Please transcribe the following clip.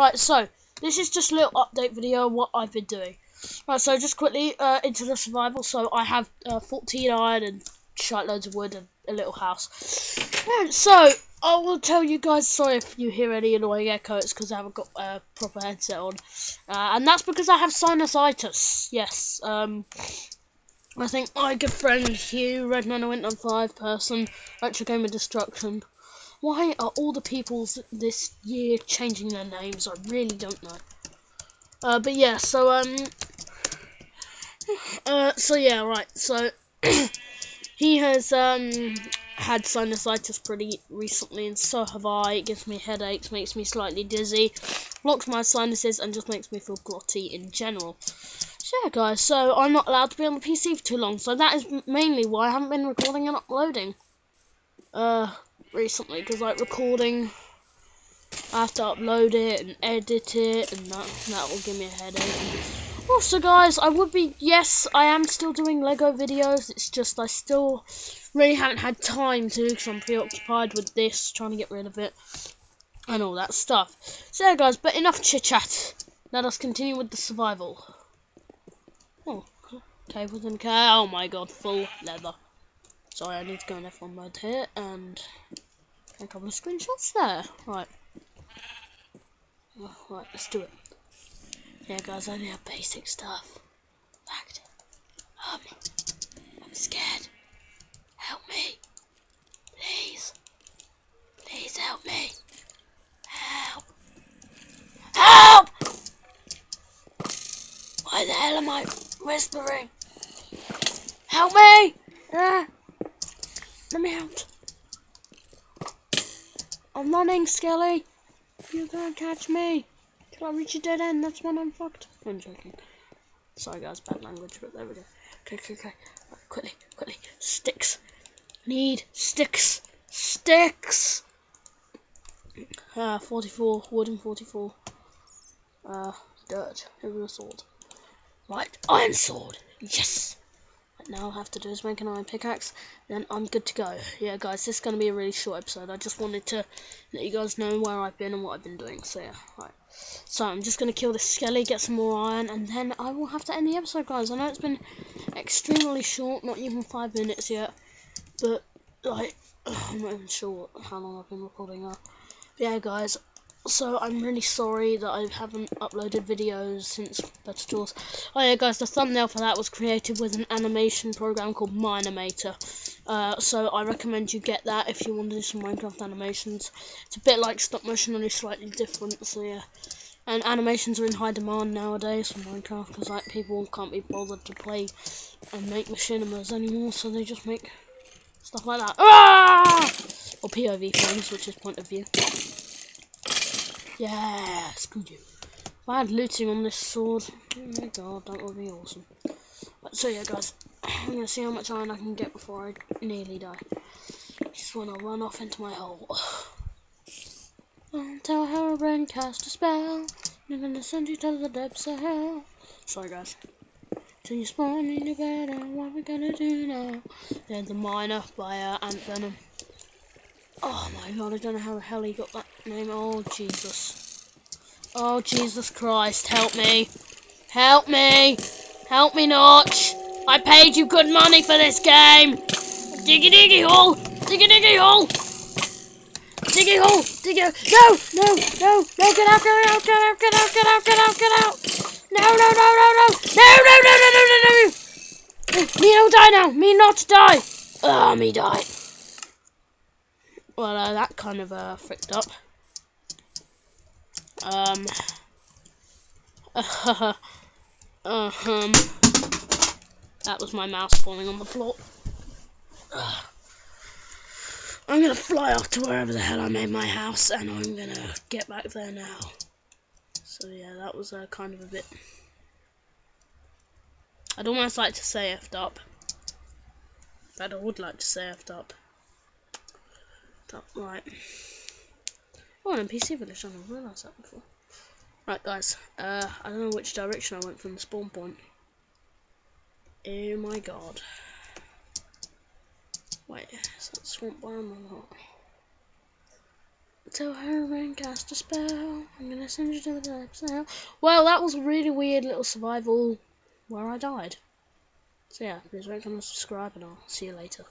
Right, so this is just a little update video of what I've been doing. Right, so just quickly uh, into the survival. So I have uh, 14 iron and shite loads of wood and a little house. Right, so I will tell you guys. Sorry if you hear any annoying echoes because I haven't got a proper headset on, uh, and that's because I have sinusitis. Yes. Um. I think my good friend Hugh, Red Man Went on Five person, Retro Game of Destruction. Why are all the peoples this year changing their names? I really don't know. Uh, but yeah, so um, uh, so yeah, right. So he has um had sinusitis pretty recently, and so have I. It gives me headaches, makes me slightly dizzy, blocks my sinuses, and just makes me feel grotty in general. So yeah, guys. So I'm not allowed to be on the PC for too long, so that is mainly why I haven't been recording and uploading. Uh, recently, because like recording. I have to upload it and edit it, and that that will give me a headache. Also, guys, I would be yes, I am still doing Lego videos. It's just I still really haven't had time to because I'm preoccupied with this, trying to get rid of it, and all that stuff. So, yeah, guys, but enough chit chat. Let us continue with the survival. Oh, cave within cave. Oh my god, full leather. Sorry, I need to go in F1 mode here and take a couple of screenshots there. Right. Oh, right, let's do it. Yeah, guys, I only have basic stuff. Fact. Um, I'm scared. Help me. Please. Please help me. Help. Help! Why the hell am I whispering? Help me! Ah. Let me out. I'm running, Skelly. You can't catch me. Till I reach a dead end, that's when I'm fucked. I'm joking. Sorry guys, bad language, but there we go. Okay, okay, okay. Right, quickly, quickly. Sticks. Need sticks. Sticks! Uh, 44, wooden 44. Uh, dirt. A sword. Right, iron sword. Yes! Now all I have to do is make an iron pickaxe, then I'm good to go. Yeah, guys, this is going to be a really short episode. I just wanted to let you guys know where I've been and what I've been doing. So, yeah, right. So, I'm just going to kill this skelly, get some more iron, and then I will have to end the episode, guys. I know it's been extremely short, not even five minutes yet, but, like, I'm not even sure how long I've been recording uh, now. yeah, guys, so I'm really sorry that I haven't uploaded videos since Better Tools. Oh yeah guys, the thumbnail for that was created with an animation program called Mine-imator. Uh, so I recommend you get that if you want to do some Minecraft animations. It's a bit like stop motion, only slightly different, so yeah. And animations are in high demand nowadays for Minecraft, because like people can't be bothered to play and make machinimas anymore, so they just make stuff like that. Ah! Or POV frames, which is point of view. Yeah, screw you. If I had looting on this sword, oh my god, that would be awesome. But, so yeah, guys, I'm gonna see how much iron I can get before I nearly die. Just wanna run off into my hole. Tell her brain cast a spell. I'm gonna send you to the depths of hell. Sorry, guys. Till you spawn in your bed, and what we gonna do now? There's the miner by uh, AntVenom. Oh my god, I don't know how the hell he got that name. Oh, Jesus. Oh, Jesus Christ, help me. Help me. Help me, Notch. I paid you good money for this game. Diggy diggy hole. Diggy diggy hole. Diggy hole. Diggy No, no, no, no, get out, get out, get out, get out, get out, get out, get out. No, no, no, no, no. No, no, no, no, no, no, no. Me don't die now. Me not die. Oh, me die. Well, uh, that kind of uh, fricked up. Um. Uh, um. That was my mouse falling on the floor. Uh, I'm gonna fly off to wherever the hell I made my house, and I'm gonna get back there now. So yeah, that was uh, kind of a bit. I'd almost like to say effed up. But I would like to say effed up. Top right. Oh, an NPC village. I didn't realise that before. Right, guys. Uh, I don't know which direction I went from the spawn point. Oh my god. Wait, is that swamp biome or not? Her and cast a spell. I'm gonna send you to the depths now. Well, that was a really weird little survival where I died. So yeah, please rate, comment, subscribe, and I'll see you later.